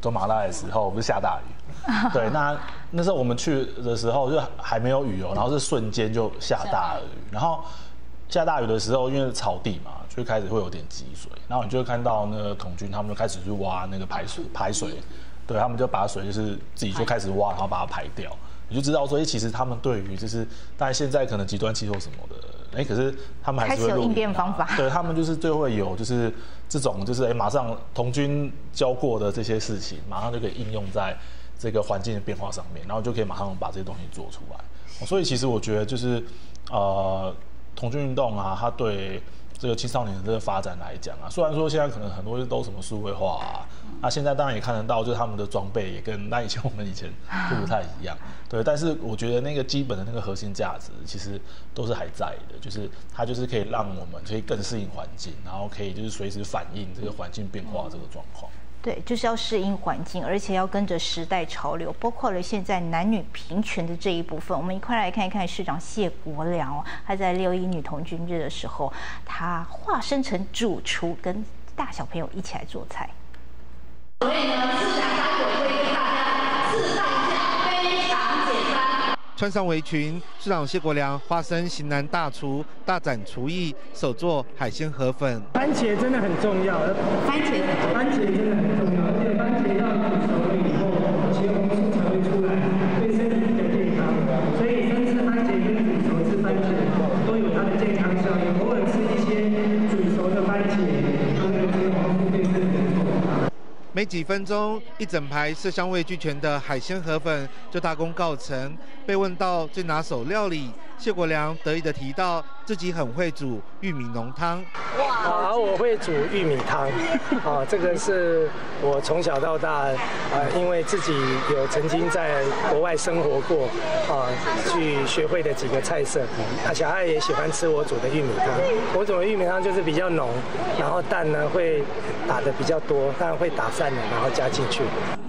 走马拉的时候不是下大雨，<laughs> 对，那那时候我们去的时候就还没有雨哦，然后是瞬间就下大雨，然后下大雨的时候，因为草地嘛，就开始会有点积水，然后你就会看到那个童军他们就开始去挖那个排水排水，对他们就把水就是自己就开始挖，然后把它排掉，你就知道说，哎，其实他们对于就是，但现在可能极端气候什么的。哎，可是他们还是会有应变方法。<laughs> 对他们就是最会有就是这种就是哎，马上童军教过的这些事情，马上就可以应用在这个环境的变化上面，然后就可以马上把这些东西做出来。所以其实我觉得就是呃，童军运动啊，它对这个青少年的这个发展来讲啊，虽然说现在可能很多都什么数位化啊，那现在当然也看得到，就是他们的装备也跟那以前我们以前就不太一样，<laughs> 对。但是我觉得那个基本的那个核心价值其实都是还在的，就是它就是可以让我们可以更适应环境，然后可以就是随时反映这个环境变化这个状况。对，就是要适应环境，而且要跟着时代潮流，包括了现在男女平权的这一部分。我们一块来看一看市长谢国良，他在六一女童军日的时候，他化身成主厨，跟大小朋友一起来做菜。所以呢，市长他有会穿上围裙，市长谢国良化身型男大厨，大展厨艺，手做海鲜河粉。番茄真的很重要，番茄，番茄真的很重要，而且番茄要煮熟了以后，茄红素才会出来，对身体比较健康。所以生吃番茄跟煮熟吃番茄都有它的健康效应。偶尔吃一些煮熟的番茄，它那个茄红素对身体很好。没几分钟，一整排色香味俱全的海鲜河粉就大功告成。被问到最拿手料理，谢国良得意的提到自己很会煮玉米浓汤。哇！我会煮玉米汤，啊，<laughs> 这个是我从小到大，呃，因为自己有曾经在国外生活过，啊，去学会的几个菜色。啊，小孩也喜欢吃我煮的玉米汤。我煮的玉米汤就是比较浓，然后蛋呢会打的比较多，当然会打散了，然后加进去。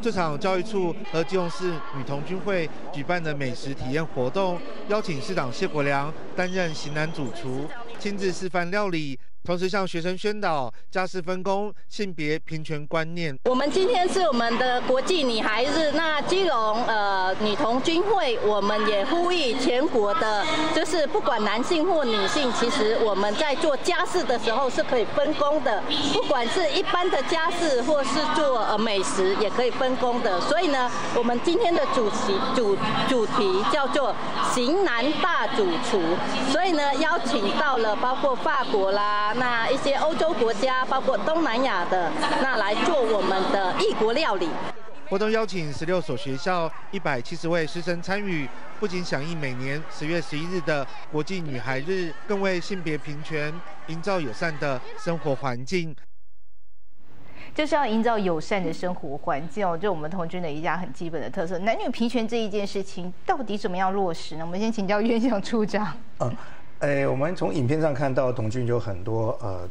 这场教育处和基隆市女童军会举办的美食体验活动，邀请市长谢国良担任型男主厨，亲自示范料理。同时向学生宣导家事分工、性别平权观念。我们今天是我们的国际女孩日，那基隆呃女童军会，我们也呼吁全国的，就是不管男性或女性，其实我们在做家事的时候是可以分工的，不管是一般的家事或是做呃美食，也可以分工的。所以呢，我们今天的主题主主题叫做“型男大主厨”，所以呢，邀请到了包括法国啦。那一些欧洲国家，包括东南亚的，那来做我们的异国料理。活动邀请十六所学校一百七十位师生参与，不仅响应每年十月十一日的国际女孩日，更为性别平权营造友善的生活环境。就是要营造友善的生活环境哦，就我们童军的一家很基本的特色。男女平权这一件事情到底怎么样落实呢？我们先请教院长处长。嗯。诶，我们从影片上看到童俊有很多呃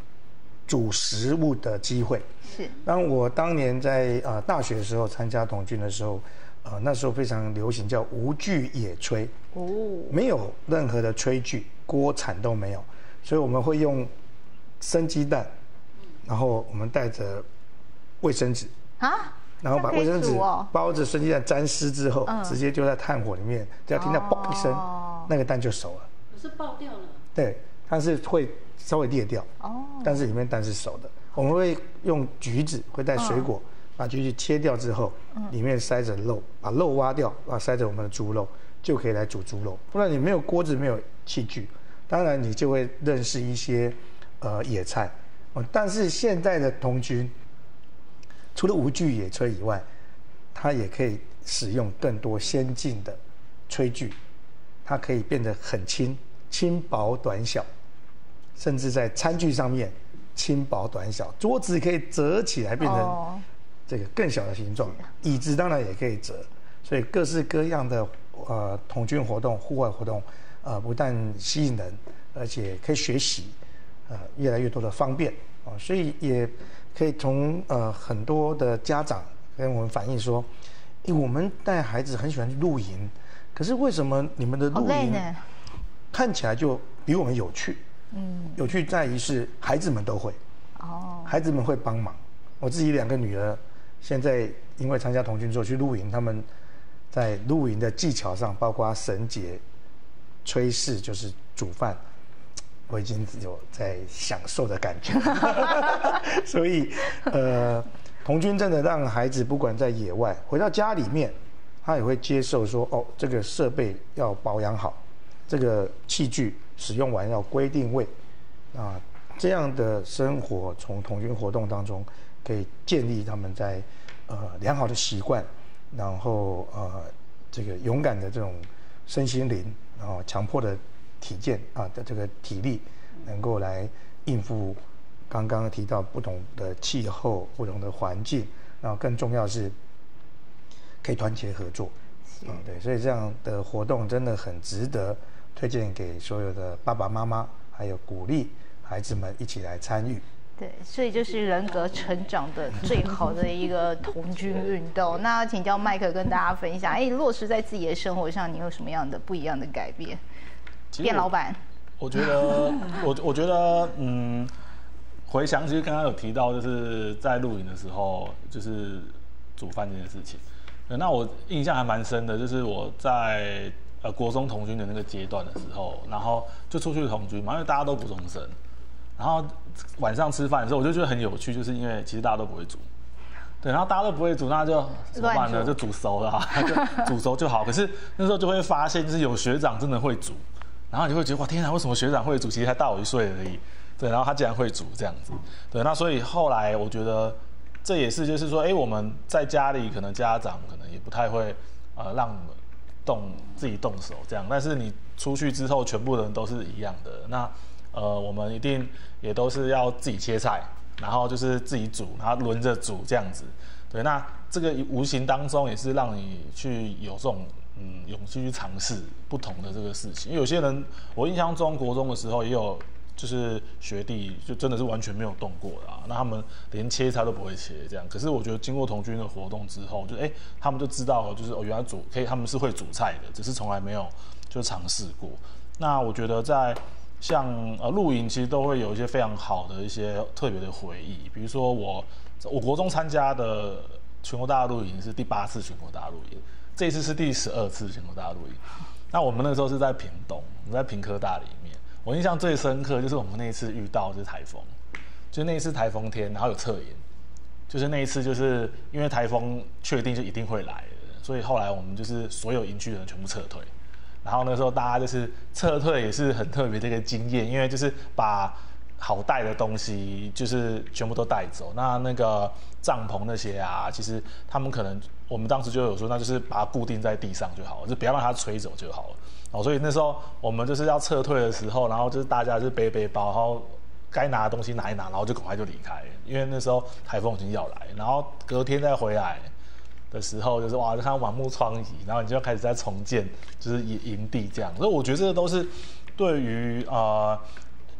煮食物的机会。是。当我当年在呃大学的时候参加童俊的时候，呃那时候非常流行叫无锯野炊。哦。没有任何的炊具，锅铲都没有，所以我们会用生鸡蛋，然后我们带着卫生纸啊，然后把卫生纸包着生鸡蛋沾湿之后，直接丢在炭火里面，只要听到嘣一声，那个蛋就熟了。是爆掉了，对，它是会稍微裂掉，哦，但是里面蛋是熟的。我们会用橘子，会带水果，把橘子切掉之后，里面塞着肉，把肉挖掉，啊，塞着我们的猪肉，就可以来煮猪肉。不然你没有锅子，没有器具，当然你就会认识一些呃野菜。哦，但是现在的童军，除了无具野炊以外，它也可以使用更多先进的炊具，它可以变得很轻。轻薄短小，甚至在餐具上面轻薄短小，桌子可以折起来变成这个更小的形状，椅子当然也可以折，所以各式各样的呃童军活动、户外活动，呃不但吸引人，而且可以学习，呃越来越多的方便啊，所以也可以从呃很多的家长跟我们反映说，我们带孩子很喜欢露营，可是为什么你们的露营？看起来就比我们有趣，嗯，有趣在于是孩子们都会，哦，孩子们会帮忙。我自己两个女儿现在因为参加童军之后去露营，他们在露营的技巧上，包括绳结、炊事，就是煮饭，我已经有在享受的感觉。<laughs> <laughs> 所以，呃，童军真的让孩子不管在野外回到家里面，他也会接受说，哦，这个设备要保养好。这个器具使用完要归定位，啊，这样的生活从童军活动当中可以建立他们在呃良好的习惯，然后呃这个勇敢的这种身心灵，然后强迫的体健啊的这个体力，能够来应付刚刚提到不同的气候、不同的环境，然后更重要是可以团结合作。嗯，对，所以这样的活动真的很值得推荐给所有的爸爸妈妈，还有鼓励孩子们一起来参与。对，所以就是人格成长的最好的一个童军运动。<laughs> 那请教麦克跟大家分享，哎，落实在自己的生活上，你有什么样的不一样的改变？变老板？我觉得，<laughs> 我我觉得，嗯，回想其实刚刚有提到，就是在露营的时候，就是煮饭这件事情。那我印象还蛮深的，就是我在呃国中童军的那个阶段的时候，然后就出去童军嘛，因为大家都不中生。然后晚上吃饭的时候，我就觉得很有趣，就是因为其实大家都不会煮，对，然后大家都不会煮，那就怎么办呢？就煮熟了，<laughs> 就煮熟就好。可是那时候就会发现，就是有学长真的会煮，然后你就会觉得哇，天哪，为什么学长会煮？其实才大我一岁而已，对，然后他竟然会煮这样子，对，那所以后来我觉得这也是就是说，哎，我们在家里可能家长可能也不太会呃让动自己动手这样，但是你出去之后，全部人都是一样的那。呃，我们一定也都是要自己切菜，然后就是自己煮，然后轮着煮这样子。对，那这个无形当中也是让你去有这种嗯勇气去尝试不同的这个事情。有些人，我印象中国中的时候也有，就是学弟就真的是完全没有动过的啊，那他们连切菜都不会切这样。可是我觉得经过童军的活动之后，就哎他们就知道，就是哦原来煮可以，他们是会煮菜的，只是从来没有就尝试过。那我觉得在。像呃露营，其实都会有一些非常好的一些特别的回忆。比如说我我国中参加的全国大露营是第八次全国大露营，这次是第十二次全国大露营。那我们那时候是在屏东，我们在屏科大里。我印象最深刻就是我们那一次遇到就是台风，就那一次台风天，然后有测验，就是那一次就是因为台风确定就一定会来，所以后来我们就是所有营区的人全部撤退。然后那时候大家就是撤退也是很特别的一个经验，因为就是把好带的东西就是全部都带走。那那个帐篷那些啊，其实他们可能我们当时就有说，那就是把它固定在地上就好了，就不要让它吹走就好了。哦，所以那时候我们就是要撤退的时候，然后就是大家就背背包，然后该拿的东西拿一拿，然后就赶快就离开，因为那时候台风已经要来，然后隔天再回来。的时候就是哇，就看到满目疮痍，然后你就要开始在重建，就是营营地这样。所以我觉得这个都是对于啊，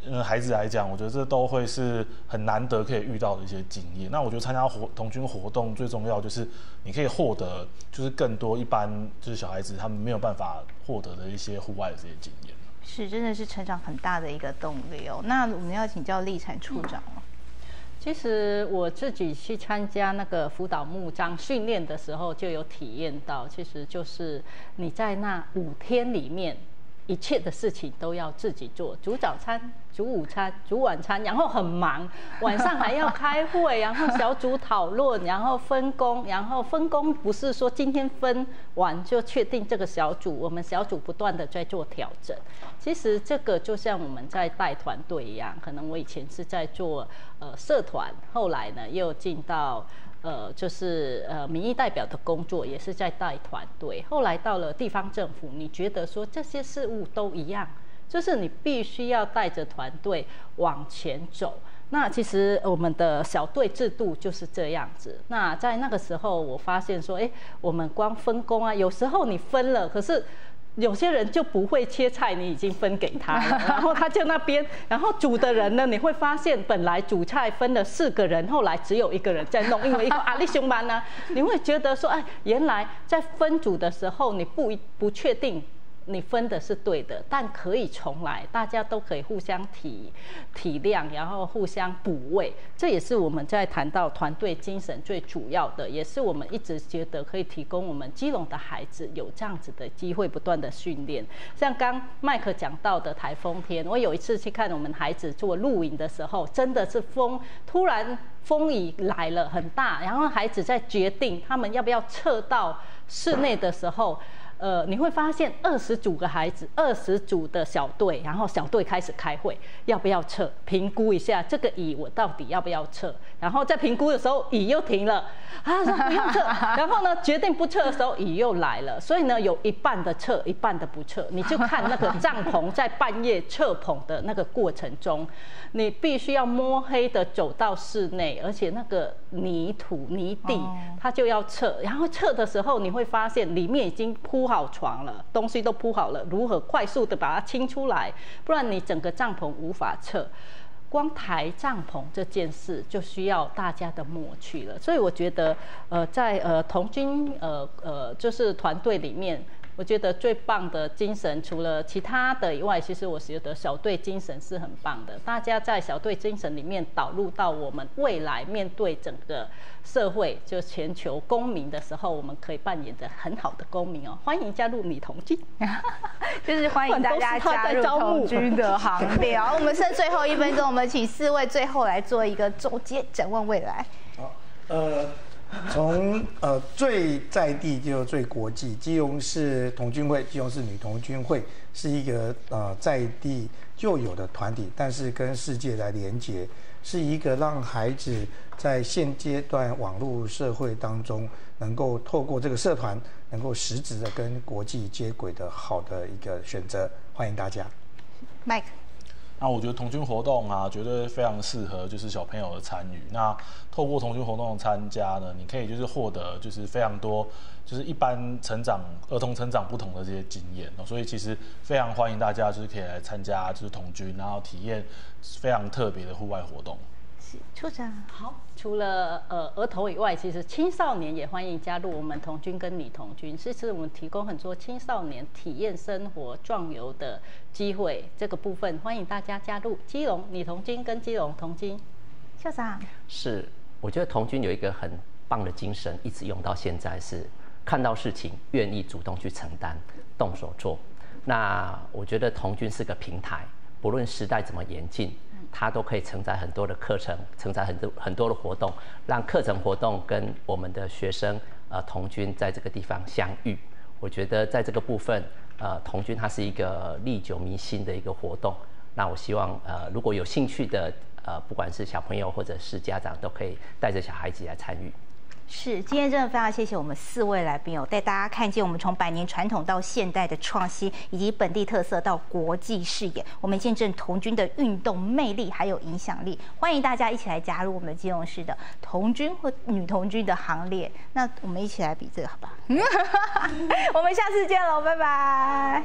嗯孩子来讲，我觉得这都会是很难得可以遇到的一些经验。那我觉得参加活童军活动最重要就是你可以获得就是更多一般就是小孩子他们没有办法获得的一些户外的这些经验。是，真的是成长很大的一个动力哦。那我们要请教立产处长了。其实我自己去参加那个辅导木章训练的时候，就有体验到，其实就是你在那五天里面。一切的事情都要自己做，煮早餐、煮午餐、煮晚餐，然后很忙，<laughs> 晚上还要开会，然后小组讨论，然后分工，然后分工不是说今天分完就确定这个小组，我们小组不断的在做调整。其实这个就像我们在带团队一样，可能我以前是在做呃社团，后来呢又进到。呃，就是呃，民意代表的工作也是在带团队。后来到了地方政府，你觉得说这些事物都一样，就是你必须要带着团队往前走。那其实我们的小队制度就是这样子。那在那个时候，我发现说，哎，我们光分工啊，有时候你分了，可是。有些人就不会切菜，你已经分给他了，<laughs> 然后他就那边，然后煮的人呢，你会发现本来煮菜分了四个人，后来只有一个人在弄，因为一个阿力兄班呢，你会觉得说，哎，原来在分组的时候，你不不确定。你分的是对的，但可以重来，大家都可以互相体体谅，然后互相补位。这也是我们在谈到团队精神最主要的，也是我们一直觉得可以提供我们基隆的孩子有这样子的机会，不断的训练。像刚麦克讲到的台风天，我有一次去看我们孩子做露营的时候，真的是风突然风雨来了很大，然后孩子在决定他们要不要撤到室内的时候。呃，你会发现二十组个孩子，二十组的小队，然后小队开始开会，要不要撤？评估一下这个乙我到底要不要撤？然后在评估的时候，乙又停了，啊说不用撤。<laughs> 然后呢，决定不撤的时候，乙又来了。所以呢，有一半的撤，一半的不撤。你就看那个帐篷在半夜撤棚的那个过程中，你必须要摸黑的走到室内，而且那个泥土泥地，它就要撤。然后撤的时候，你会发现里面已经铺铺好床了，东西都铺好了，如何快速的把它清出来？不然你整个帐篷无法撤。光抬帐篷这件事就需要大家的默契了。所以我觉得，呃，在呃童军呃呃就是团队里面。我觉得最棒的精神，除了其他的以外，其实我觉得小队精神是很棒的。大家在小队精神里面导入到我们未来面对整个社会，就全球公民的时候，我们可以扮演着很好的公民哦。欢迎加入女童军，就是欢迎大家加入童军的行列。<laughs> 好，我们剩最后一分钟，我们请四位最后来做一个总结，展望未来。好，呃。从呃最在地就最国际，基隆市童军会，基隆市女童军会是一个呃在地就有的团体，但是跟世界来连接，是一个让孩子在现阶段网络社会当中，能够透过这个社团，能够实质的跟国际接轨的好的一个选择，欢迎大家。Mike。那我觉得童军活动啊，绝对非常适合就是小朋友的参与。那透过童军活动的参加呢，你可以就是获得就是非常多就是一般成长儿童成长不同的这些经验哦。所以其实非常欢迎大家就是可以来参加就是童军，然后体验非常特别的户外活动。处长好，除了呃儿童以外，其实青少年也欢迎加入我们童军跟女童军。其实我们提供很多青少年体验生活壮游的机会，这个部分欢迎大家加入基隆女童军跟基隆童军。校长是，我觉得童军有一个很棒的精神，一直用到现在，是看到事情愿意主动去承担，动手做。那我觉得童军是个平台，不论时代怎么演进。它都可以承载很多的课程，承载很多很多的活动，让课程活动跟我们的学生呃童军在这个地方相遇。我觉得在这个部分，呃童军它是一个历久弥新的一个活动。那我希望呃如果有兴趣的呃不管是小朋友或者是家长，都可以带着小孩子来参与。是，今天真的非常谢谢我们四位来宾哦，带大家看见我们从百年传统到现代的创新，以及本地特色到国际视野，我们见证童军的运动魅力还有影响力。欢迎大家一起来加入我们金融市的童军或女童军的行列。那我们一起来比这个好吧？<laughs> 我们下次见喽，拜拜。